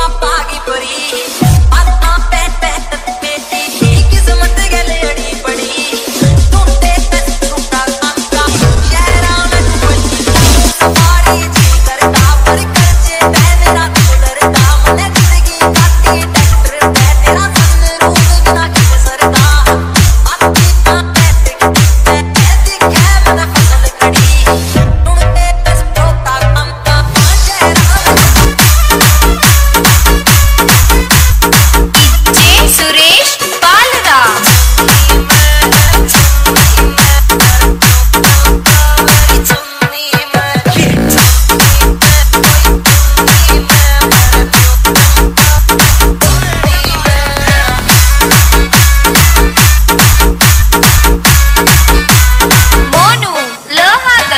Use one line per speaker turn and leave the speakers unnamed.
my body, but.